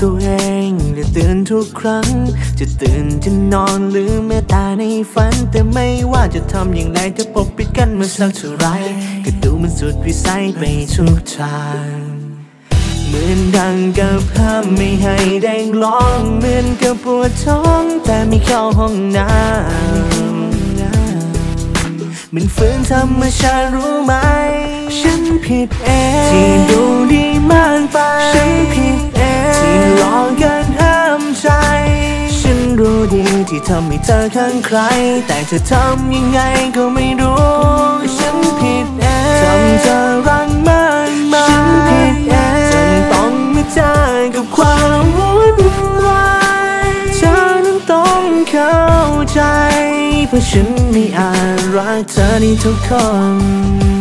ตัวเองและตื่นทุกครั้ง จะตื่นจะนอนหรือแม้แต่ในฝัน แต่ไม่ว่าจะทำอย่างไรจะปกปิดกันมาสักเท่าไรก็ดูมันสุดวิสัยไปทุกทางเหมือนดังกับห้ามไม่ให้แดงร้องเหมือนกับปวดท้อง แต่ไม่เข้าห้องน้ำมันฝืนธรรมชาติรู้ไหม ฉันผิดเองที่ดูดีมากไป ดีที่ทำให้เธอข้างใคร แต่เธอทำยังไงก็ไม่รู้ ฉันผิดเองทำเธอรังมากมายฉันผิดเองจนต้องมาเจอกับความวุ่นวายเธอนั้นต้องเข้าใจ เพราะฉันไม่อาจรักเธอได้ทุกคน